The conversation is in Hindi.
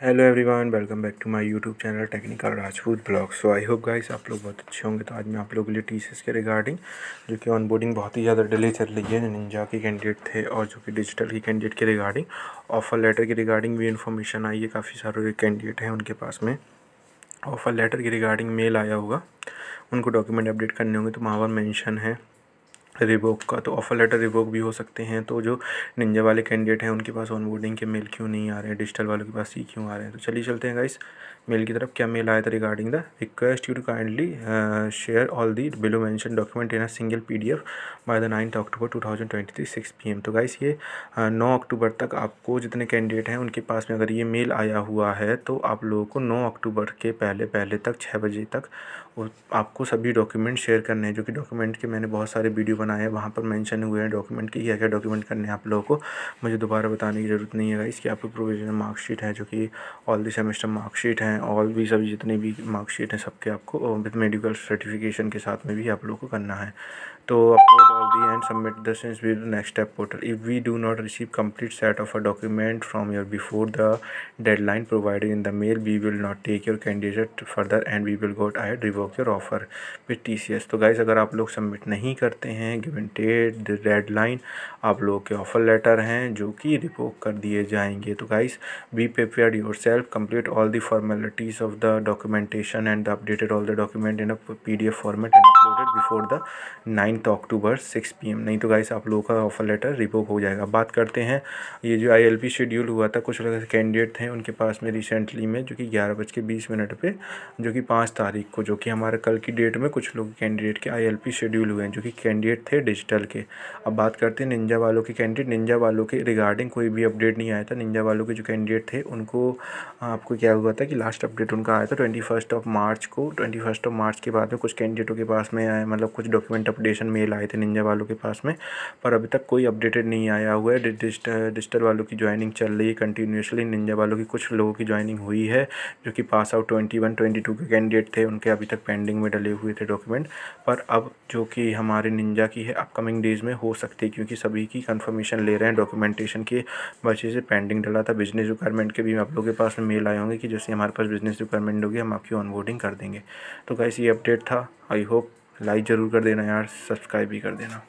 Hello everyone welcome back to my YouTube channel technical Rajput blog so I hope guys आप लोग बहुत अच्छे होंगे। तो आज मैं आप लोगों के लिए टीसीएस के रिगार्डिंग जो कि ऑन बोर्डिंग बहुत ही ज़्यादा डिले चल रही है। निंजा के कैंडिडेट थे और जो कि डिजिटल की कैंडिडेट के रिगार्डिंग ऑफ़र लेटर के रिगार्डिंग भी इन्फॉर्मेशन आई है। काफ़ी सारे कैंडिडेट हैं उनके पास में ऑफ़र लेटर के रिगार्डिंग मेल आया होगा। उनको डॉक्यूमेंट अपडेट करने होंगे। तो वहाँ पर मैंशन है। रिवोक का तो ऑफ़र लेटर रिवोक भी हो सकते हैं। तो जो निंजा वाले कैंडिडेट हैं, उनके पास ऑन बोर्डिंग के मेल क्यों नहीं आ रहे हैं? डिजिटल वालों के पास ही क्यों आ रहे हैं? तो चलिए चलते हैं गाइस मेल की तरफ़ क्या मेल आया था regarding the request you to kindly share all the below mention document in a single P D F by the ninth October two thousand twenty three six P M तो गाइस ये नौ अक्टूबर तक आपको जितने कैंडिडेट हैं, उनके पास में अगर ये मेल आया हुआ है तो आप लोगों को नौ अक्टूबर के पहले पहले तक छः बजे तक आपको सभी डॉक्यूमेंट शेयर करने हैं। जो कि डॉक्यूमेंट के मैंने बहुत सारे वीडियो बनाए हैं, वहाँ पर मेंशन हुए हैं डॉक्यूमेंट की क्या क्या डॉक्यूमेंट करने हैं आप लोगों को, मुझे दोबारा बताने की ज़रूरत नहीं है इसकी आपको प्रोविजनल मार्कशीट है जो कि ऑल दी सेमेस्टर मार्कशीट हैं ऑल भी सभी जितने भी मार्कशीट हैं सबके आपको विद मेडिकल सर्टिफिकेशन के साथ में भी आप लोगों को करना है। तो upload all the and submit the sense with next step portal if we do not receive complete of a document from your before the deadline provided in the mail we will not take your candidate further and we will got I revoke your offer with T C S तो गाइज़ अगर आप लोग सबमिट नहीं करते हैं गिवन डेट द डेडलाइन आप लोगों के ऑफ़र लेटर हैं जो कि रिवोक कर दिए जाएँगे। तो guys be prepare your self complete all the formalities of the documentation and updated all the document in a P D F format and uploaded before the ninth October six P M नहीं तो गाइस आप लोगों का ऑफ़र लेटर रिवोक हो जाएगा। बात करते हैं, ये जो आई एल पी शेड्यूल हुआ था, कुछ लोग कैंडिडेट थे उनके पास में रिसेंटली में, जो कि ग्यारह बज के बीस मिनट पर जो कि पाँच तारीख को, जो कि हमारे कल की डेट में कुछ लोग कैंडिडेट के आई एल पी शेड्यूल हुए हैं, जो कि कैंडिडेट थे डिजिटल के। अब बात करते हैं निंजा वालों के। कैंडिडेट निंजा वालों के रिगार्डिंग कोई भी अपडेट नहीं आया था। निंजा वालों के जो कैंडिडेट थे, उनको आपको क्या हुआ था कि लास्ट अपडेट उनका आया था ट्वेंटी फ़र्स्ट ऑफ़ मार्च को। ट्वेंटी फ़र्स्ट ऑफ़ मार्च के बाद में कुछ कैंडिडेटों के पास में आया मतलब कुछ डॉक्यूमेंट अपडेशन मेल आए थे निंजा वालों के पास में। पर अभी तक कोई अपडेटेड नहीं आया हुआ है। डिजिटल वालों की ज्वाइनिंग चल रही है कंटिन्यूसली निंजा वालों की कुछ लोगों की ज्वाइनिंग हुई है, जो कि pass out twenty one twenty two के कैंडिडेट थे। उनके अभी तक पेंडिंग में डले हुए थे डॉक्यूमेंट पर अब जो कि हमारे निंजा की है अपकमिंग डेज़ में हो सकती है, क्योंकि सभी की कंफर्मेशन ले रहे हैं डॉक्यूमेंटेशन के वजह से पेंडिंग डला था। बिज़नेस रिक्वायरमेंट के भी आप लोगों के पास में मेल आए होंगे कि जैसे हमारे पास बिज़नेस रिक्वायरमेंट होगी, हम आपकी ऑनबोर्डिंग कर देंगे। तो कैसे ये अपडेट था। आई होप लाइक ज़रूर कर देना यार सब्सक्राइब भी कर देना।